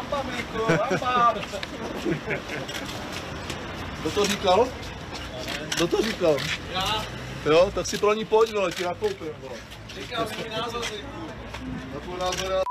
Lampa, Mirko, lampa! Kdo to říkal? Kdo to říkal? Já Jo, tak si pro ní pojď, vole, ti nakoupím, vole. říkám, že mi názor, Mirku. Na tvůj názor já